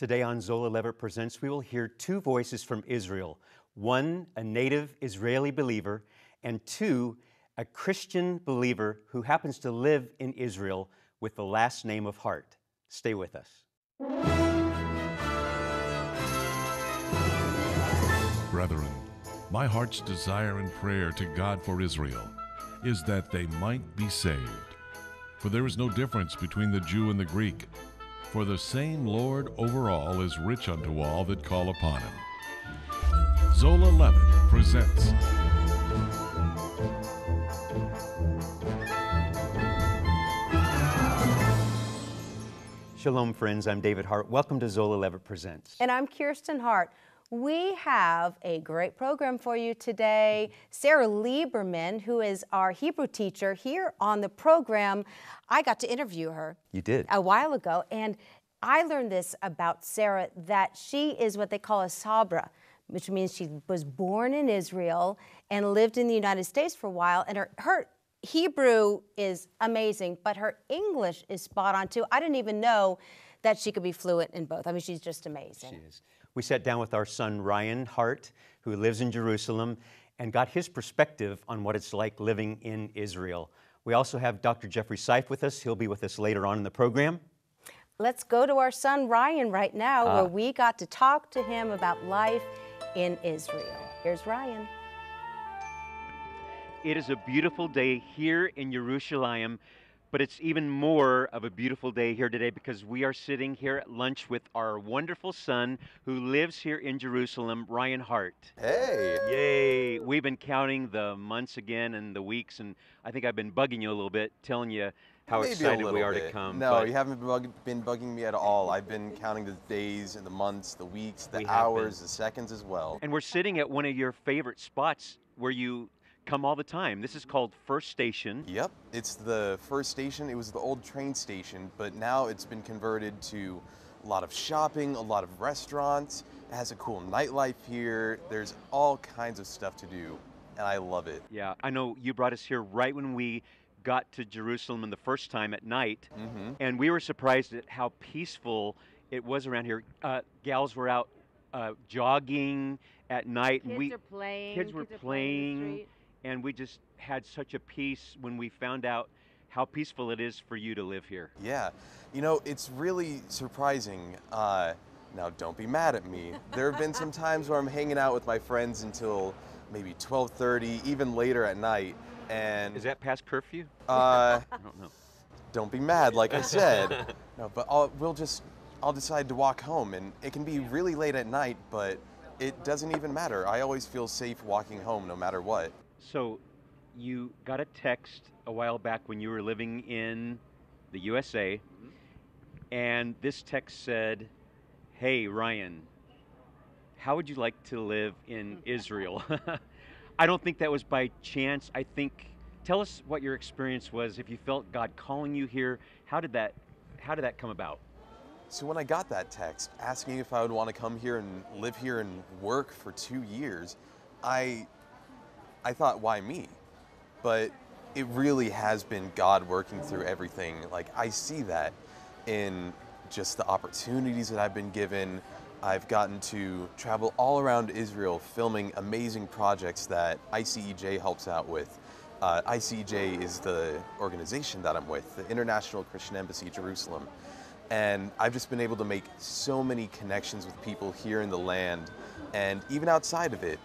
Today on Zola Levitt Presents, we will hear two voices from Israel one, a native Israeli believer, and two, a Christian believer who happens to live in Israel with the last name of Hart. Stay with us. Brethren, my heart's desire and prayer to God for Israel is that they might be saved. For there is no difference between the Jew and the Greek, for the same Lord over all is rich unto all that call upon him. Zola Levitt presents Shalom, friends. I'm David Hart. Welcome to Zola Levitt Presents. And I'm Kirsten Hart. We have a great program for you today. Sarah Liberman, who is our Hebrew teacher here on the program, I got to interview her. You did. A while ago, and I learned this about Sarah that she is what they call a Sabra, which means she was born in Israel and lived in the United States for a while, and her, her Hebrew is amazing, but her English is spot on too. I didn't even know that she could be fluent in both. I mean, she's just amazing. She is. We sat down with our son Ryan Hart, who lives in Jerusalem, and got his perspective on what it's like living in Israel. We also have Dr. Jeffrey Seif with us. He'll be with us later on in the program. Let's go to our son Ryan right now, Ah. where we got to talk to him about life in Israel. Here's Ryan. It is a beautiful day here in Jerusalem, but it's even more of a beautiful day here today because we are sitting here at lunch with our wonderful son who lives here in Jerusalem, Ryan Hart. Hey. Yay! We've been counting the months again and the weeks, and I think I've been bugging you a little bit, telling you how Maybe excited we are to bit. come. No, you haven't bug- been bugging me at all. I've been counting the days and the months, the weeks, the We hours, the seconds as well. And we're sitting at one of your favorite spots where you come all the time. This is called First Station. Yep, it's the first station. It was the old train station, but now it's been converted to a lot of shopping, a lot of restaurants. It has a cool nightlife here. There's all kinds of stuff to do, and I love it. Yeah, I know you brought us here right when we got to Jerusalem in the first time at night, hmm and we were surprised at how peaceful it was around here. Uh, gals were out uh, jogging at night, and Kids we are playing. kids were are playing. in the street. And we just had such a peace when we found out how peaceful it is for you to live here. Yeah, you know, it's really surprising. Uh, now, don't be mad at me. There have been some times where I'm hanging out with my friends until maybe 12:30, even later at night, and Is that past curfew? uh, I don't know. don't be mad, like I said. no, but I'll, we'll just, I'll decide to walk home, and it can be really late at night, but it doesn't even matter. I always feel safe walking home, no matter what. So, you got a text a while back when you were living in the USA, and this text said, Hey, Ryan, how would you like to live in Israel? I don't think that was by chance. I think, tell us what your experience was. If you felt God calling you here, how did that, how did that come about? So when I got that text asking if I would want to come here and live here and work for two years, I I thought, why me? But it really has been God working through everything. Like I see that in just the opportunities that I've been given. I've gotten to travel all around Israel filming amazing projects that ICEJ helps out with. Uh, ICEJ is the organization that I'm with, the International Christian Embassy Jerusalem. And I've just been able to make so many connections with people here in the land and even outside of it.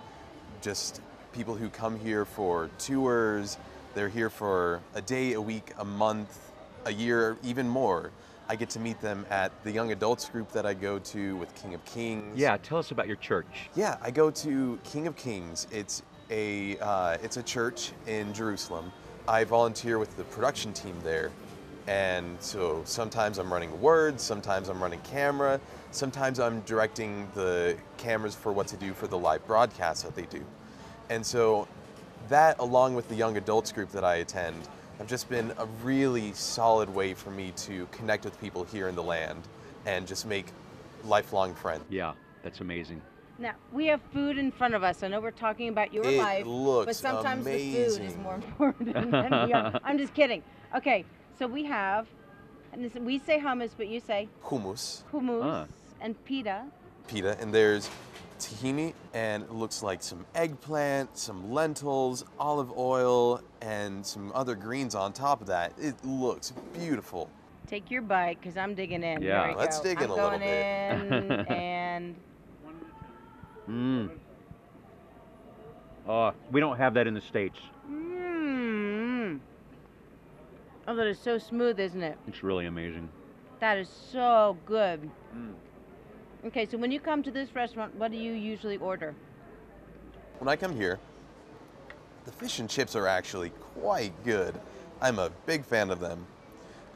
Just people who come here for tours, they're here for a day, a week, a month, a year, even more. I get to meet them at the young adults group that I go to with King of Kings. Yeah, tell us about your church. Yeah, I go to King of Kings. It's a uh, it's a church in Jerusalem. I volunteer with the production team there, and so sometimes I'm running words, sometimes I'm running camera, sometimes I'm directing the cameras for what to do for the live broadcasts that they do, and so that along with the young adults group that I attend have just been a really solid way for me to connect with people here in the land and just make lifelong friends. Yeah, that's amazing. Now we have food in front of us. I know we're talking about your It life, but looks sometimes the food is more important than we are. I'm just kidding. Okay, so we have, and this, we say hummus, but you say Hummus. hummus. Ah. and pita. pita, and there's tahini, and it looks like some eggplant, some lentils, olive oil, and some other greens on top of that. It looks beautiful. Take your bite, cause I'm digging in. Yeah. Let's go. dig in I'm a little going bit. in and Mm. Oh, we don't have that in the states. mmm. Oh, that is so smooth, isn't it? It's really amazing. That is so good. Mm. Okay, so when you come to this restaurant, what do you usually order? When I come here, the fish and chips are actually quite good. I'm a big fan of them.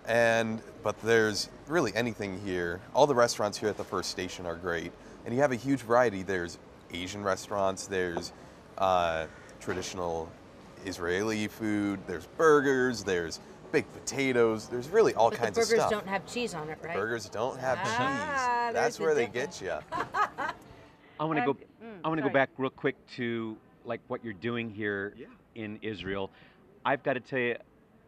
And but there's really anything here. All the restaurants here at the first station are great, and you have a huge variety. There's Asian restaurants, there's uh, traditional Israeli food, there's burgers, there's baked potatoes. There's really all but kinds the of burgers don't have cheese on it, right? Burgers don't have Ah, cheese. There's That's where they difference. get you. I want to go. mm, I want to go back real quick to like what you're doing here Yeah. in Israel. I've got to tell you,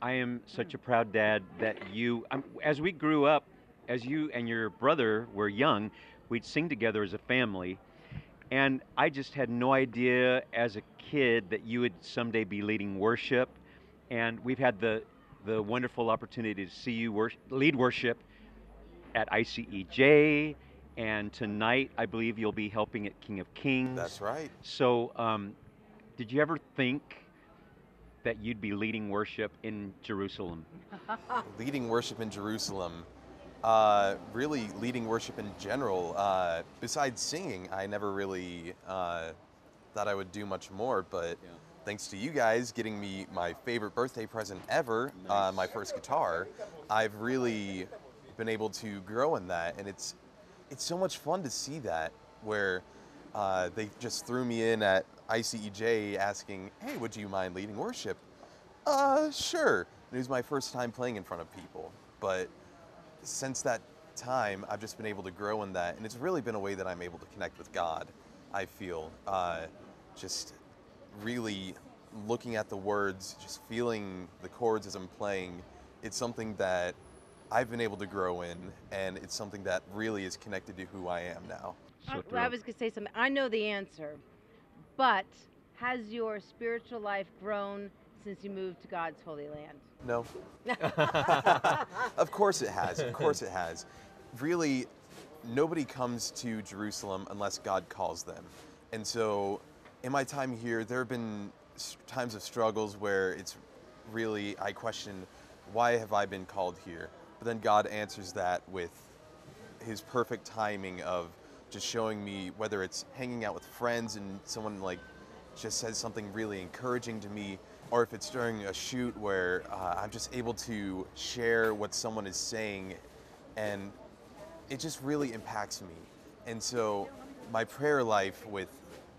I am such a proud dad that you. i as we grew up, as you and your brother were young, we'd sing together as a family, and I just had no idea as a kid that you would someday be leading worship, and we've had the the wonderful opportunity to see you wor- lead worship at ICEJ, and tonight I believe you'll be helping at King of Kings. That's right. So, um, did you ever think that you'd be leading worship in Jerusalem? leading worship in Jerusalem, uh, really leading worship in general. Uh, besides singing, I never really uh, thought I would do much more, but thanks to you guys getting me my favorite birthday present ever, uh, my first guitar, I've really been able to grow in that, and it's it's so much fun to see that where. Uh, they just threw me in at ICEJ asking, "Hey, would you mind leading worship?" Uh, sure. And it was my first time playing in front of people, but since that time, I've just been able to grow in that, and it's really been a way that I'm able to connect with God. I feel uh, just really looking at the words, just feeling the chords as I'm playing. It's something that I've been able to grow in, and it's something that really is connected to who I am now. I, well, I was going to say something. I know the answer, but has your spiritual life grown since you moved to God's holy land? No. of course it has. Of course it has. Really, nobody comes to Jerusalem unless God calls them. And so, in my time here, there have been times of struggles where it's really, I question, why have I been called here? But then God answers that with his perfect timing of just showing me whether it's hanging out with friends and someone like just says something really encouraging to me, or if it's during a shoot where uh, I'm just able to share what someone is saying, and it just really impacts me. And so, my prayer life with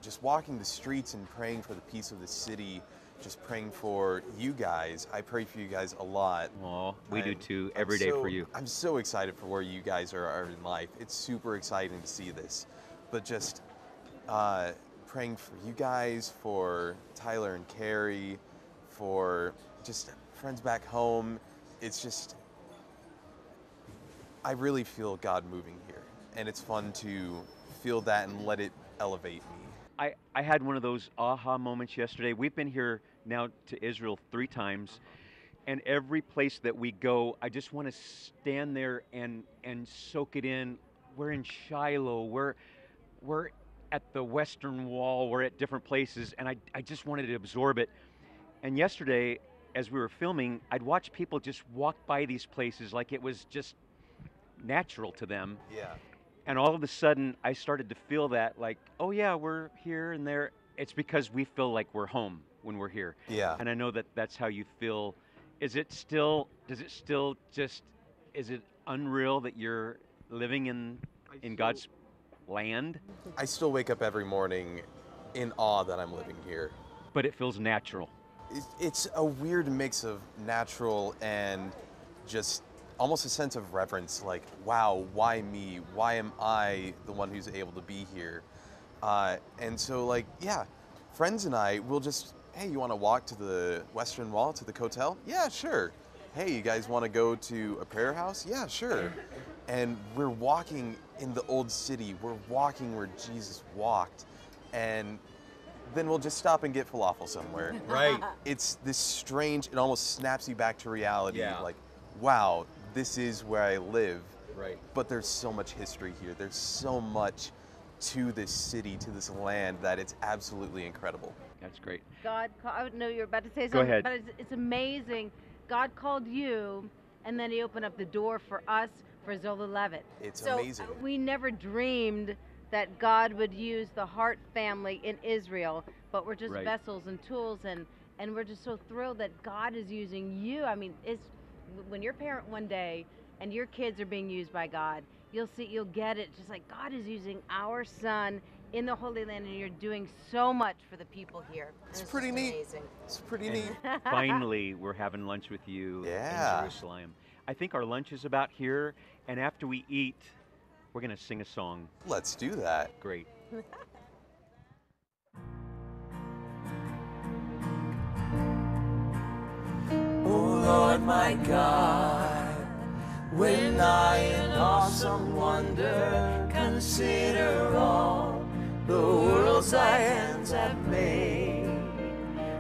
just walking the streets and praying for the peace of the city, just praying for you guys. I pray for you guys a lot. Oh, we do too I'm every day so- for you. I'm so excited for where you guys are, are in life. It's super exciting to see this. But just uh, praying for you guys, for Tyler and Carrie, for just friends back home. It's just, I really feel God moving here. And it's fun to feel that and let it elevate me. I, I had one of those aha moments yesterday. We've been here now to Israel three times, and every place that we go, I just want to stand there and and soak it in. We're in Shiloh. We're we're at the Western Wall. We're at different places, and I I just wanted to absorb it. And yesterday, as we were filming, I'd watch people just walk by these places like it was just natural to them Yeah. and all of a sudden i started to feel that like oh yeah we're here and there it's because we feel like we're home when we're here Yeah. and i know that that's how you feel is it still does it still just is it unreal that you're living in in god's land I still wake up every morning in awe that I'm living here. but it feels natural It's- It's a weird mix of natural and just almost a sense of reverence like, wow, why me? Why am I the one who's able to be here? Uh, and so, like, yeah, friends and I will just, hey, you want to walk to the Western Wall, to the hotel? Yeah, sure. Hey, you guys want to go to a prayer house? Yeah, sure. And we're walking in the old city. We're walking where Jesus walked. And then we'll just stop and get falafel somewhere. Right. It's this strange, it almost snaps you back to reality. Yeah. Like, wow, this is where I live. Right. But there's so much history here. There's so much to this city, to this land, that it's absolutely incredible. That's great. God, call, I know you were about to say something. Go something, ahead. but it's, it's amazing. God called you, and then He opened up the door for us for Zola Levitt. It's So, amazing. Uh, we never dreamed that God would use the Hart family in Israel, but we're just Right. vessels and tools, and and we're just so thrilled that God is using you. I mean, it's when you're a parent one day and your kids are being used by God, you'll see, you'll get it. Just like God is using our son in the Holy Land, and you're doing so much for the people here. And It's just pretty neat. Amazing. It's pretty neat. Finally, we're having lunch with you Yeah. in Jerusalem. I think our lunch is about here, and after we eat, we're going to sing a song. Let's do that. Great. O oh, Lord my God, when I in awesome wonder consider all the worlds thy hands have made,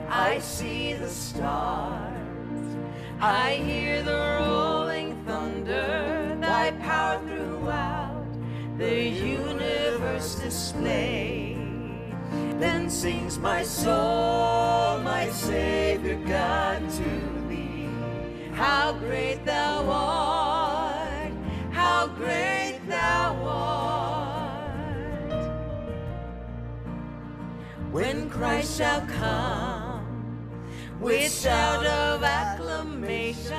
I see the stars, I hear the rolling thunder, thy power throughout the universe displayed. Then sings my soul, my Savior God, to thee. How great thou art, When Christ shall come with shout of acclamation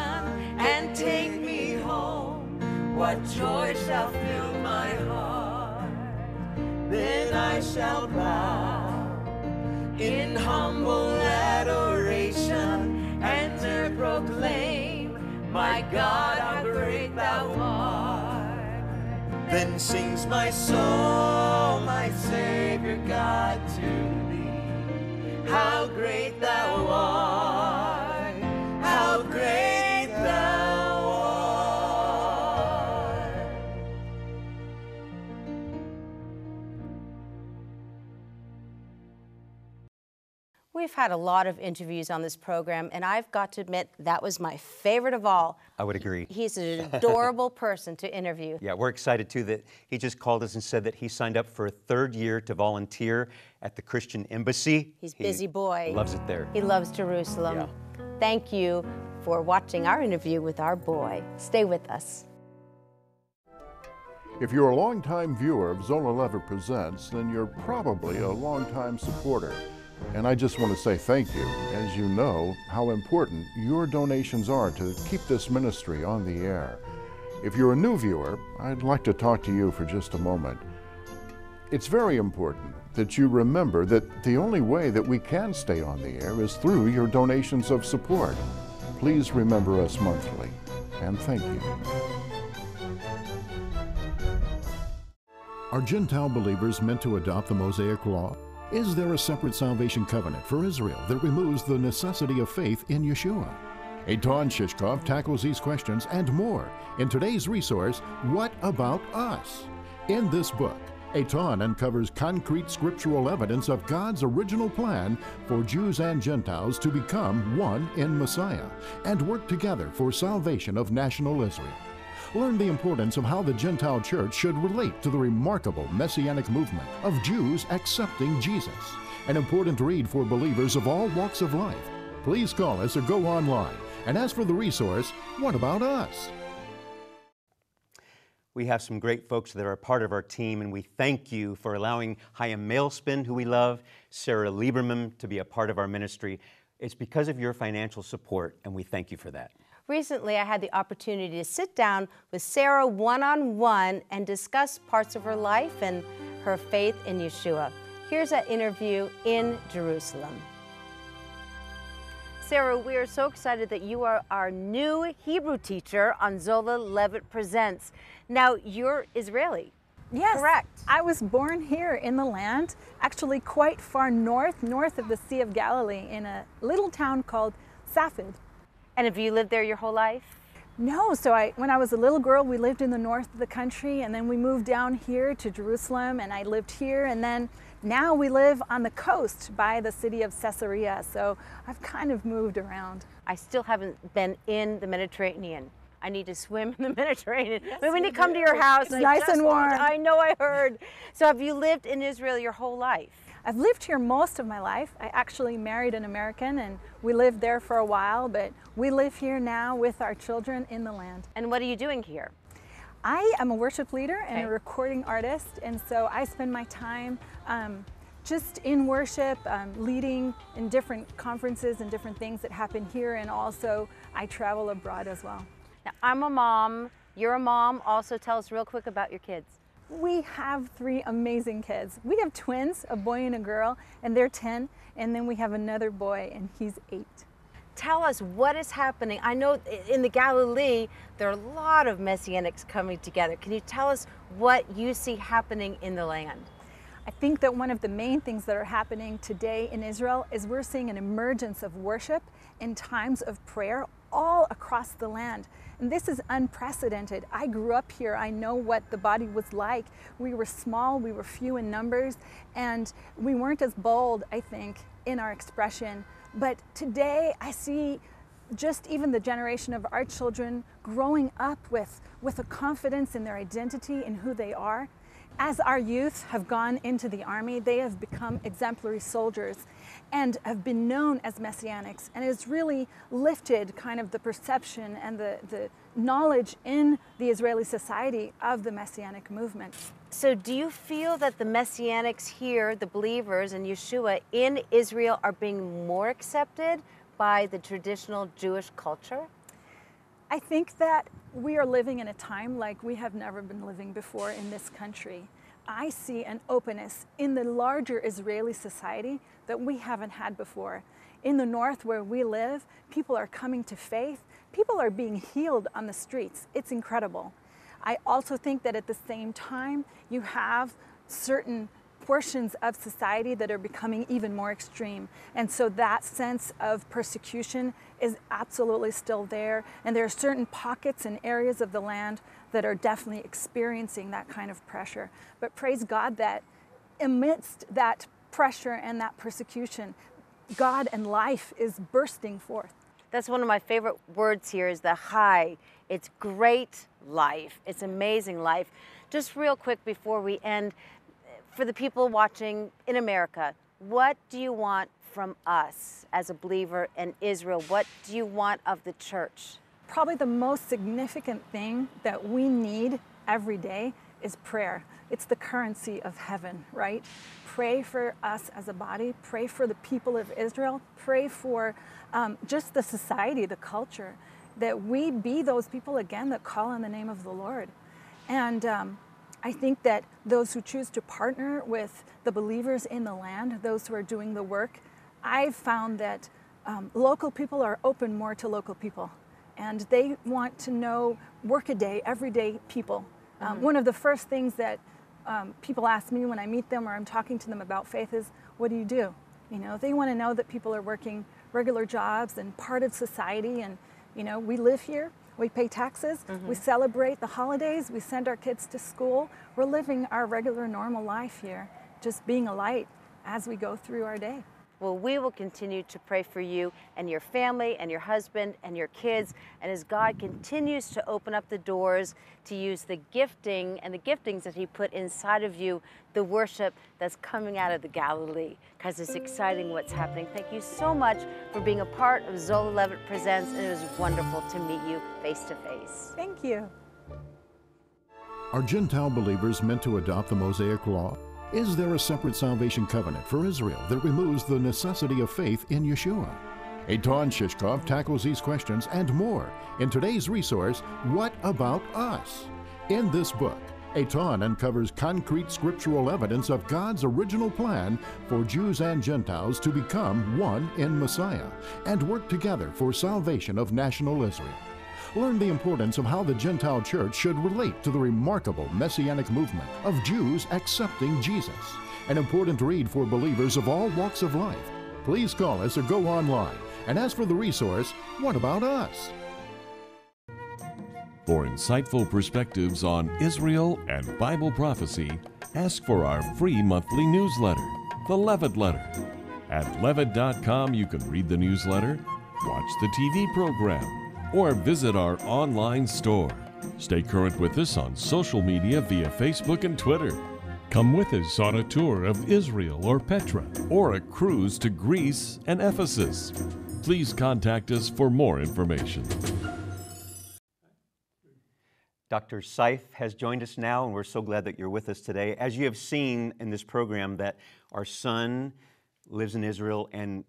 and take me home, what joy shall fill my heart? Then I shall bow in humble adoration and to proclaim, My God, how great thou art. Then sings my soul, my Savior God, to. How great thou art, We've had a lot of interviews on this program, and I've got to admit that was my favorite of all. I would agree. He's an adorable person to interview. Yeah, we're excited too that he just called us and said that he signed up for a third year to volunteer at the Christian Embassy. He's He busy boy. He loves it there. He loves Jerusalem. Yeah. Thank you for watching our interview with our boy. Stay with us. If you're a longtime viewer of Zola Levitt Presents, then you're probably a longtime supporter. And I just want to say thank you, as you know how important your donations are to keep this ministry on the air. If you're a new viewer, I'd like to talk to you for just a moment. It's very important that you remember that the only way that we can stay on the air is through your donations of support. Please remember us monthly, and thank you. Are Gentile believers meant to adopt the Mosaic Law? Is there a separate salvation covenant for Israel that removes the necessity of faith in Yeshua? Eitan Shishkoff tackles these questions and more in today's resource, What About Us? In this book, Eitan uncovers concrete scriptural evidence of God's original plan for Jews and Gentiles to become one in Messiah and work together for salvation of national Israel. Learn the importance of how the Gentile church should relate to the remarkable messianic movement of Jews accepting Jesus. An important read for believers of all walks of life. Please call us or go online. And as for the resource, what about us? We have some great folks that are a part of our team, and we thank you for allowing Chaim Mailspin, who we love, Sarah Liberman, to be a part of our ministry. It's because of your financial support, and we thank you for that. Recently, I had the opportunity to sit down with Sarah one on one and discuss parts of her life and her faith in Yeshua. Here's that interview in Jerusalem. Sarah, we are so excited that you are our new Hebrew teacher on Zola Levitt Presents. Now, you're Israeli. Yes. Correct. I was born here in the land, actually quite far north, north of the Sea of Galilee, in a little town called Safed. And have you lived there your whole life? No, so I when I was a little girl, we lived in the north of the country and then we moved down here to Jerusalem and I lived here and then now we live on the coast by the city of Caesarea. So I've kind of moved around. I still haven't been in the Mediterranean. I need to swim in the Mediterranean. we you need to come to your house. It's nice just and want- warm. I know I heard. So have you lived in Israel your whole life? I've lived here most of my life. I actually married an American and we lived there for a while, but we live here now with our children in the land. And what are you doing here? I am a worship leader and Okay. a recording artist, and so I spend my time um, just in worship, um, leading in different conferences and different things that happen here, and also I travel abroad as well. Now, I'm a mom. You're a mom. Also, tell us real quick about your kids. We have three amazing kids. We have twins, a boy and a girl, and they're 10, and then we have another boy, and he's eight. Tell us what is happening. I know in the Galilee there are a lot of messianics coming together. Can you tell us what you see happening in the land? I think that one of the main things that are happening today in Israel is we're seeing an emergence of worship in times of prayer all across the land. And this is unprecedented. I grew up here. I know what the body was like. We were small, we were few in numbers, and we weren't as bold, I think, in our expression. But today I see just even the generation of our children growing up with, with a confidence in their identity and who they are. As our youth have gone into the army, they have become exemplary soldiers and have been known as messianics. And it's really lifted kind of the perception and the, the knowledge in the Israeli society of the messianic movement. So, do you feel that the messianics here, the believers in Yeshua in Israel, are being more accepted by the traditional Jewish culture? I think that we are living in a time like we have never been living before in this country. I see an openness in the larger Israeli society that we haven't had before. In the north where we live, people are coming to faith. People are being healed on the streets. It's incredible. I also think that at the same time, you have certain portions of society that are becoming even more extreme. And so that sense of persecution is absolutely still there. And there are certain pockets and areas of the land that are definitely experiencing that kind of pressure. But praise God that amidst that pressure and that persecution, God and life is bursting forth. That's one of my favorite words here is the chai. It's great life. It's amazing life. Just real quick before we end, for the people watching in America, what do you want from us as a believer in Israel? What do you want of the church? Probably the most significant thing that we need every day is prayer. It's the currency of heaven, right? Pray for us as a body, pray for the people of Israel, pray for um, just the society, the culture, that we be those people again that call on the name of the Lord. And um, I think that those who choose to partner with the believers in the land, those who are doing the work, I've found that um, local people are open more to local people and they want to know workaday, everyday people. Um, one of the first things that um, people ask me when I meet them or I'm talking to them about faith is, What do you do? You know, they want to know that people are working regular jobs and part of society. And, you know, we live here, we pay taxes, we mm-hmm. celebrate the holidays, we send our kids to school. We're living our regular, normal life here, just being a light as we go through our day. Well, we will continue to pray for you and your family and your husband and your kids. And as God continues to open up the doors to use the gifting and the giftings that He put inside of you, the worship that's coming out of the Galilee, because it's exciting what's happening. Thank you so much for being a part of Zola Levitt Presents. And it was wonderful to meet you face to face. Thank you. Are Gentile believers meant to adopt the Mosaic Law? Is there a separate salvation covenant for Israel that removes the necessity of faith in Yeshua? Eitan Shishkoff tackles these questions and more in today's resource, What About Us? In this book, Eitan uncovers concrete scriptural evidence of God's original plan for Jews and Gentiles to become one in Messiah and work together for salvation of national Israel. Learn the importance of how the Gentile church should relate to the remarkable messianic movement of Jews accepting Jesus. An important read for believers of all walks of life. Please call us or go online. And as for the resource, what about us? For insightful perspectives on Israel and Bible prophecy, ask for our free monthly newsletter, The Levitt Letter. At levitt.com, you can read the newsletter, watch the TV program, or visit our online store. Stay current with us on social media via Facebook and Twitter. Come with us on a tour of Israel or Petra, or a cruise to Greece and Ephesus. Please contact us for more information. Dr. Seif has joined us now, and we're so glad that you're with us today. As you have seen in this program, that our son lives in Israel and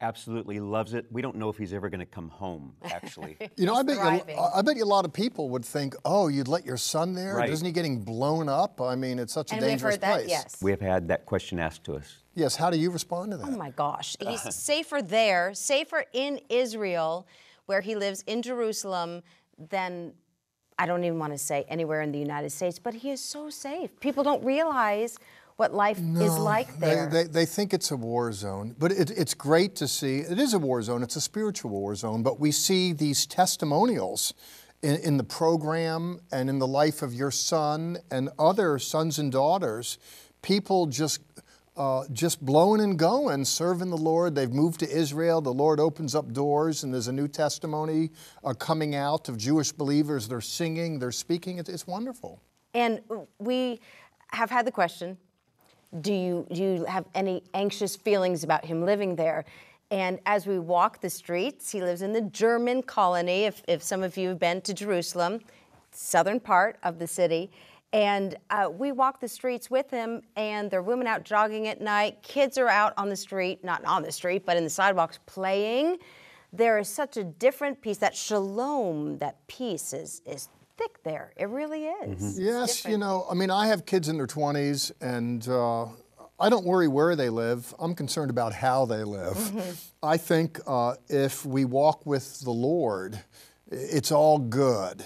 absolutely loves it. We don't know if he's ever going to come home, actually. You know, I bet thriving. you, I bet you a lot of people would think, "Oh, you'd let your son there? Right. Isn't he getting blown up? I mean, it's such a And we've dangerous heard that, place." yes. we have had that question asked to us. Yes. How do you respond to that? Oh my gosh. He's safer there, safer in Israel, where he lives in Jerusalem, than I don't even want to say anywhere in the United States, but he is so safe. People don't realize what life is like They- there. They, they, think it's a war zone, but it, it's great to see. It is a war zone, it's a spiritual war zone, but we see these testimonials in, in the program and in the life of your son and other sons and daughters. People just. Uh, just blowing and going, serving the Lord. They've moved to Israel. The Lord opens up doors, and there's a new testimony uh, coming out of Jewish believers. They're singing, they're speaking. It's, it's wonderful. And we have had the question do you, do you have any anxious feelings about him living there? And as we walk the streets, he lives in the German colony, if, if some of you have been to Jerusalem, southern part of the city. And uh, we walk the streets with him, and there are women out jogging at night. Kids are out on the street, not on the street, but in the sidewalks playing. There is such a different peace. That shalom, that peace is, is thick there. It really is. Yes, you know, I mean, I have kids in their 20s, and uh, I don't worry where they live. I'm concerned about how they live. I think uh, if we walk with the Lord, it's all good.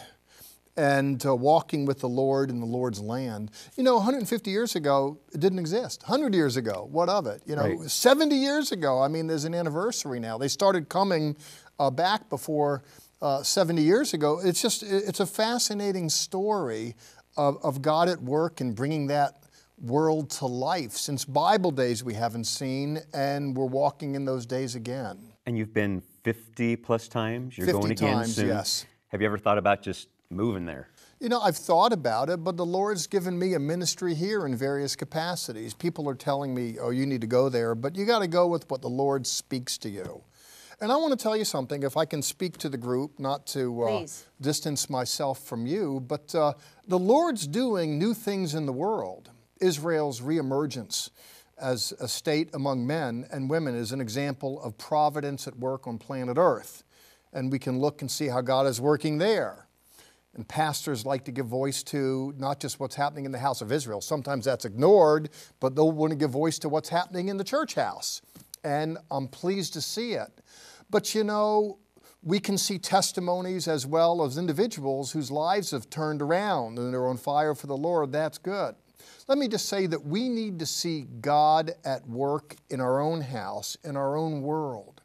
And uh, walking with the Lord in the Lord's land. You know, 150 years ago, it didn't exist. 100 years ago, what of it? You know, Right. 70 years ago, I mean, there's an anniversary now. They started coming uh, back before uh, 70 years ago. It's just, it's a fascinating story of, of God at work and bringing that world to life. Since Bible days, we haven't seen, and we're walking in those days again. And you've been 50 plus times? You're 50 going again times, soon? yes. Have you ever thought about just moving there? You know, I've thought about it, but the Lord's given me a ministry here in various capacities. People are telling me, oh, you need to go there, but you got to go with what the Lord speaks to you. And I want to tell you something, if I can speak to the group, not to uh, distance myself from you, but uh, the Lord's doing new things in the world. Israel's reemergence as a state among men and women is an example of providence at work on planet Earth. And we can look and see how God is working there. And pastors like to give voice to not just what's happening in the house of Israel. Sometimes that's ignored, but they'll want to give voice to what's happening in the church house. And I'm pleased to see it. But you know, we can see testimonies as well as individuals whose lives have turned around and they're on fire for the Lord. That's good. Let me just say that we need to see God at work in our own house, in our own world.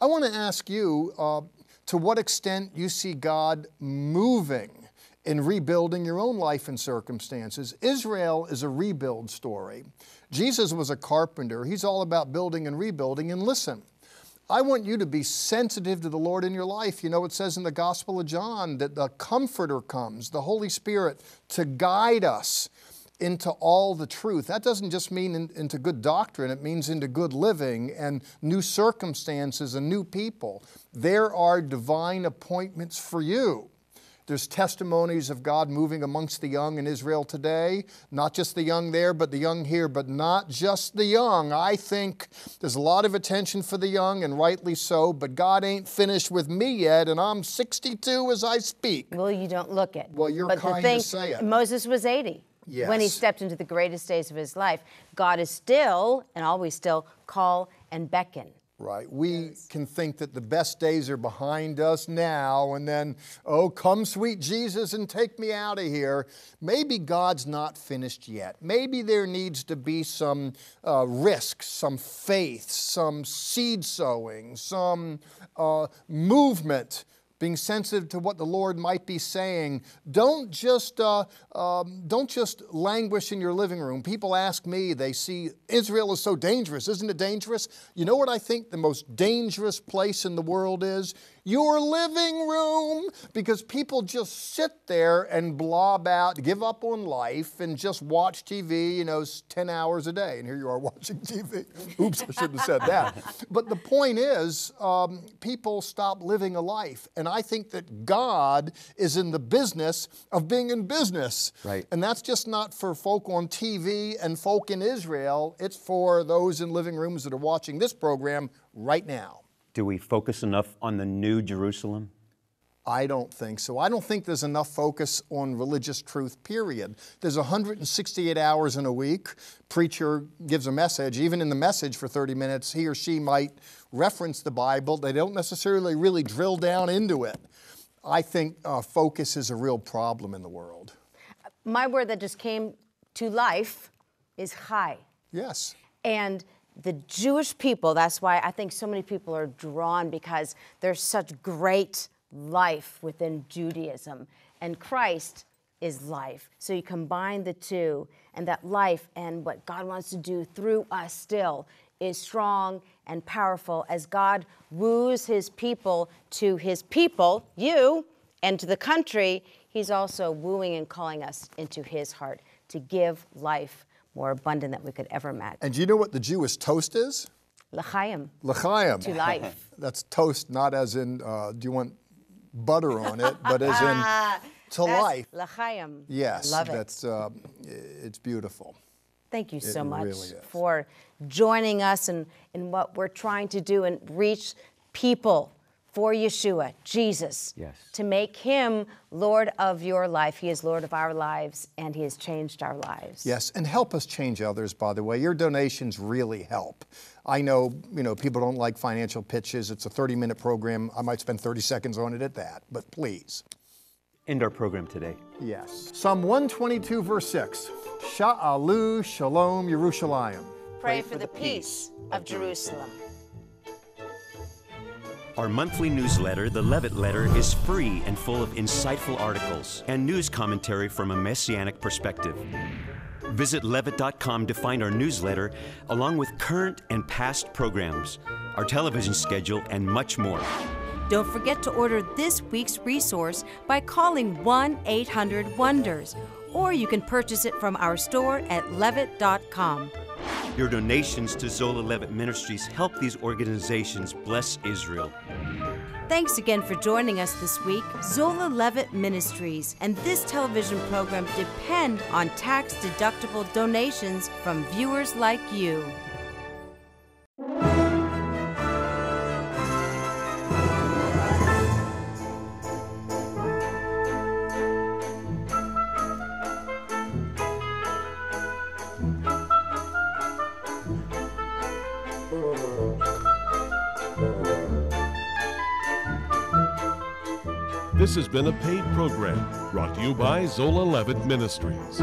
I want to ask you uh, to what extent you see God moving in rebuilding your own life and circumstances. Israel is a rebuild story. Jesus was a carpenter. He's all about building and rebuilding. And listen, I want you to be sensitive to the Lord in your life. You know, it says in the Gospel of John that the Comforter comes, the Holy Spirit, to guide us into all the truth. That doesn't just mean in, into good doctrine, it means into good living and new circumstances and new people. There are divine appointments for you. There's testimonies of God moving amongst the young in Israel today. Not just the young there, but the young here, but not just the young. I think there's a lot of attention for the young, and rightly so, but God ain't finished with me yet, and I'm 62 as I speak. Well, you don't look it. Well, you're but the kind to thing, say it. Moses was 80 when he stepped into the greatest days of his life. God is still, and always still, call and beckon. Right. We can think that the best days are behind us now, and then, oh, come, sweet Jesus, and take me out of here. Maybe God's not finished yet. Maybe there needs to be some uh, risk, some faith, some seed sowing, some uh, movement being sensitive to what the Lord might be saying. Don't just uh, um, don't just languish in your living room. People ask me, they see Israel is so dangerous. Isn't it dangerous? You know what I think the most dangerous place in the world is? Your living room, because people just sit there and blob out, give up on life, and just watch TV, you know, 10 hours a day. And here you are watching TV. Oops, I shouldn't have said that. But the point is, um, people stop living a life. And I think that God is in the business of being in business. Right. And that's just not for folk on TV and folk in Israel, it's for those in living rooms that are watching this program right now. Do we focus enough on the new Jerusalem? I don't think so. I don't think there's enough focus on religious truth, period. There's 168 hours in a week. Preacher gives a message. Even in the message for 30 minutes, he or she might reference the Bible. They don't necessarily really drill down into it. I think uh, focus is a real problem in the world. My word that just came to life is chai. Yes. And the Jewish people, that's why I think so many people are drawn because there's such great life within Judaism. And Christ is life. So you combine the two, and that life and what God wants to do through us still is strong and powerful as God woos his people to his people, you, and to the country. He's also wooing and calling us into his heart to give life more abundant than we could ever imagine. And do you know what the Jewish toast is? L'chaim. L'chaim. To life. That's toast, not as in, uh, do you want butter on it, but as in to That's life. L'chaim. Yes, Love it. that's uh, it's beautiful. Thank you so It much really for joining us in, in what we're trying to do and reach people for Yeshua, Jesus. Yes. To make him Lord of your life. He is Lord of our lives and he has changed our lives. Yes, and help us change others. By the way, your donations really help. I know, you know, people don't like financial pitches. It's a 30-minute program. I might spend 30 seconds on it at that, but please. End our program today. Yes. Psalm 122, verse 6. Sha'alu Shalom Yerushalayim. Pray for the peace of Jerusalem. Our monthly newsletter, The Levitt Letter, is free and full of insightful articles and news commentary from a messianic perspective. Visit levitt.com to find our newsletter, along with current and past programs, our television schedule, and much more. Don't forget to order this week's resource by calling 1 800 Wonders, or you can purchase it from our store at levitt.com. Your donations to Zola Levitt Ministries help these organizations bless Israel. Thanks again for joining us this week. Zola Levitt Ministries and this television program depend on tax deductible donations from viewers like you. This has been a paid program brought to you by Zola Levitt Ministries.